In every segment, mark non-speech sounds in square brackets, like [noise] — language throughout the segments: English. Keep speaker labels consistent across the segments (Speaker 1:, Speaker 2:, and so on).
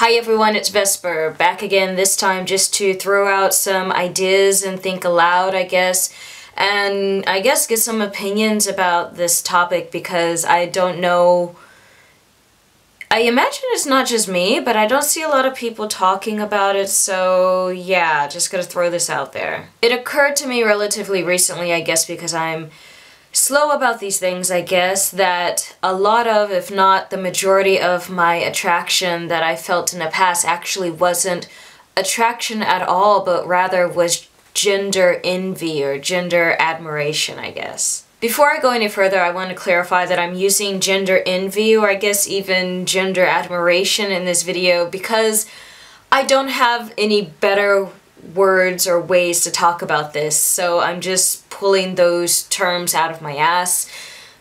Speaker 1: Hi everyone, it's Vesper, back again this time just to throw out some ideas and think aloud, I guess, and I guess get some opinions about this topic because I don't know... I imagine it's not just me, but I don't see a lot of people talking about it, so yeah, just gonna throw this out there. It occurred to me relatively recently, I guess because I'm slow about these things, I guess, that a lot of, if not the majority of my attraction that I felt in the past actually wasn't attraction at all, but rather was gender envy or gender admiration, I guess. Before I go any further, I want to clarify that I'm using gender envy, or I guess even gender admiration in this video, because I don't have any better words or ways to talk about this, so I'm just pulling those terms out of my ass.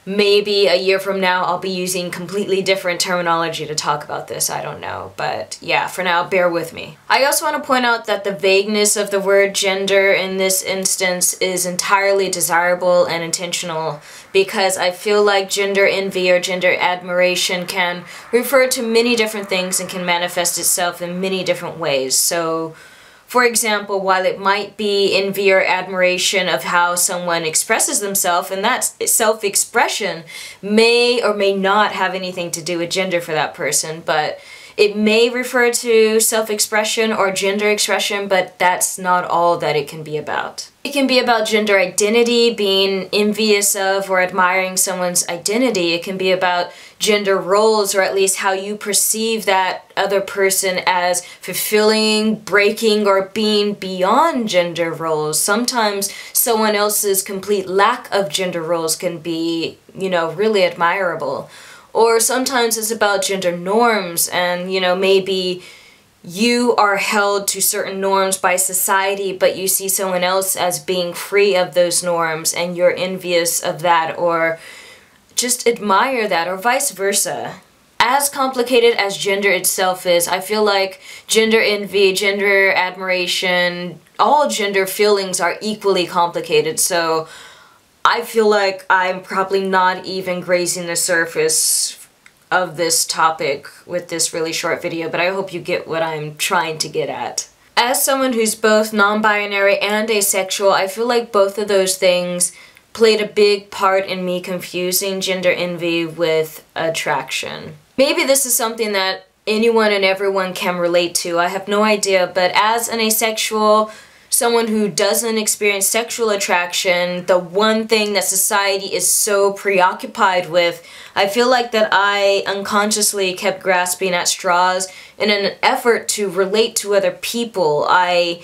Speaker 1: Maybe a year from now I'll be using completely different terminology to talk about this, I don't know. But yeah, for now, bear with me. I also want to point out that the vagueness of the word gender in this instance is entirely desirable and intentional because I feel like gender envy or gender admiration can refer to many different things and can manifest itself in many different ways. So for example, while it might be envy or admiration of how someone expresses themselves, and that self-expression may or may not have anything to do with gender for that person, but it may refer to self-expression or gender expression, but that's not all that it can be about. It can be about gender identity, being envious of or admiring someone's identity. It can be about gender roles or at least how you perceive that other person as fulfilling, breaking, or being beyond gender roles. Sometimes someone else's complete lack of gender roles can be, you know, really admirable. Or sometimes it's about gender norms and, you know, maybe you are held to certain norms by society, but you see someone else as being free of those norms and you're envious of that or just admire that or vice versa. As complicated as gender itself is, I feel like gender envy, gender admiration, all gender feelings are equally complicated, so I feel like I'm probably not even grazing the surface of this topic with this really short video, but I hope you get what I'm trying to get at. As someone who's both non-binary and asexual, I feel like both of those things played a big part in me confusing gender envy with attraction. Maybe this is something that anyone and everyone can relate to, I have no idea, but as an asexual, someone who doesn't experience sexual attraction, the one thing that society is so preoccupied with, I feel like that I unconsciously kept grasping at straws in an effort to relate to other people. I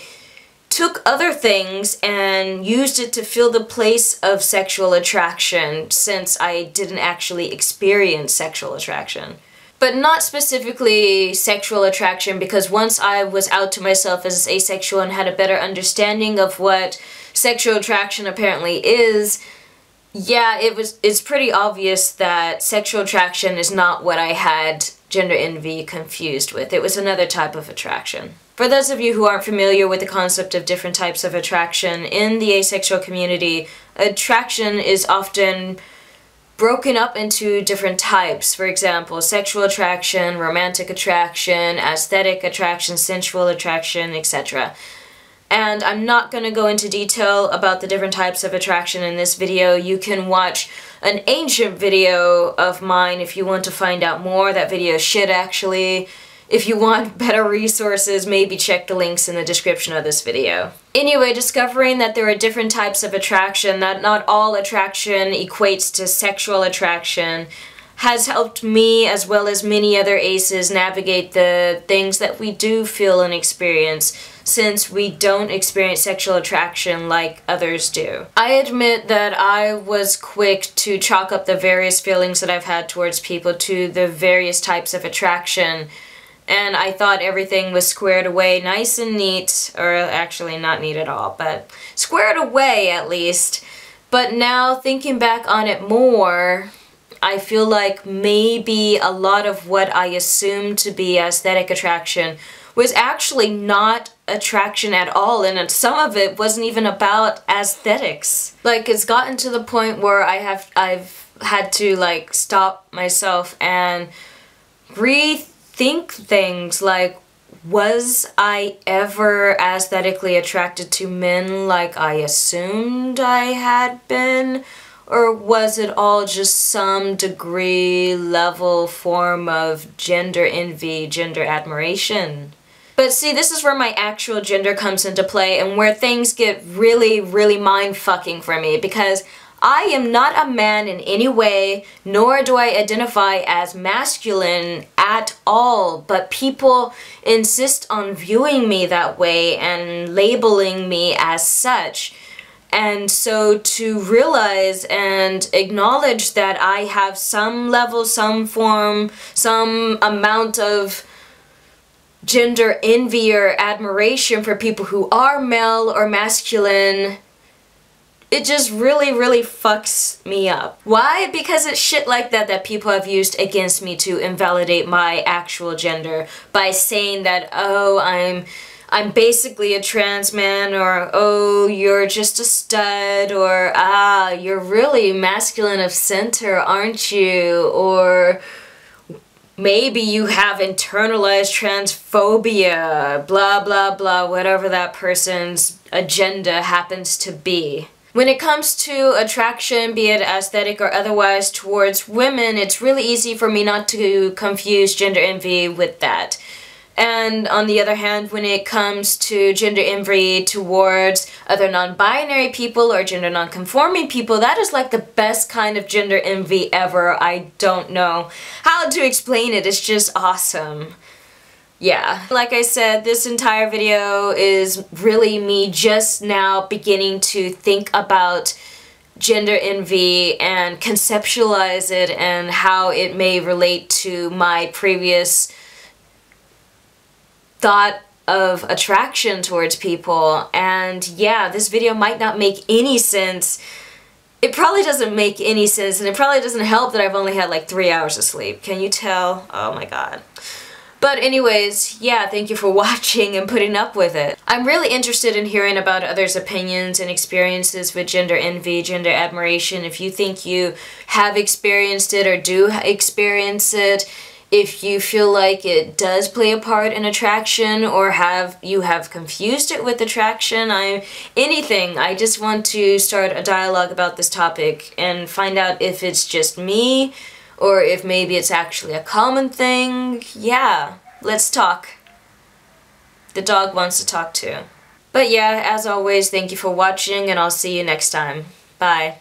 Speaker 1: took other things and used it to fill the place of sexual attraction since I didn't actually experience sexual attraction but not specifically sexual attraction because once I was out to myself as asexual and had a better understanding of what sexual attraction apparently is, yeah, it was it's pretty obvious that sexual attraction is not what I had gender envy confused with. It was another type of attraction. For those of you who aren't familiar with the concept of different types of attraction, in the asexual community, attraction is often broken up into different types. For example, sexual attraction, romantic attraction, aesthetic attraction, sensual attraction, etc. And I'm not going to go into detail about the different types of attraction in this video. You can watch an ancient video of mine if you want to find out more. That video shit actually. If you want better resources, maybe check the links in the description of this video. Anyway, discovering that there are different types of attraction, that not all attraction equates to sexual attraction, has helped me as well as many other aces navigate the things that we do feel and experience since we don't experience sexual attraction like others do. I admit that I was quick to chalk up the various feelings that I've had towards people to the various types of attraction and I thought everything was squared away nice and neat, or actually not neat at all, but squared away at least. But now thinking back on it more, I feel like maybe a lot of what I assumed to be aesthetic attraction was actually not attraction at all and some of it wasn't even about aesthetics. Like it's gotten to the point where I have I've had to like stop myself and breathe think things like, was I ever aesthetically attracted to men like I assumed I had been? Or was it all just some degree, level, form of gender envy, gender admiration? But see, this is where my actual gender comes into play and where things get really, really mind-fucking for me because I am not a man in any way, nor do I identify as masculine at all, but people insist on viewing me that way and labeling me as such. And so to realize and acknowledge that I have some level, some form, some amount of gender envy or admiration for people who are male or masculine it just really, really fucks me up. Why? Because it's shit like that that people have used against me to invalidate my actual gender by saying that, oh, I'm I'm basically a trans man or oh you're just a stud or ah you're really masculine of center aren't you or maybe you have internalized transphobia blah blah blah whatever that person's agenda happens to be. When it comes to attraction, be it aesthetic or otherwise, towards women, it's really easy for me not to confuse gender envy with that. And on the other hand, when it comes to gender envy towards other non-binary people or gender non-conforming people, that is like the best kind of gender envy ever. I don't know how to explain it. It's just awesome yeah. Like I said, this entire video is really me just now beginning to think about gender envy and conceptualize it and how it may relate to my previous thought of attraction towards people. And yeah this video might not make any sense. It probably doesn't make any sense and it probably doesn't help that I've only had like three hours of sleep. Can you tell? Oh my god but anyways, yeah, thank you for [laughs] watching and putting up with it. I'm really interested in hearing about others' opinions and experiences with gender envy, gender admiration. If you think you have experienced it or do experience it, if you feel like it does play a part in attraction or have you have confused it with attraction I anything I just want to start a dialogue about this topic and find out if it's just me or if maybe it's actually a common thing. Yeah, let's talk. The dog wants to talk too. But yeah, as always, thank you for watching and I'll see you next time. Bye.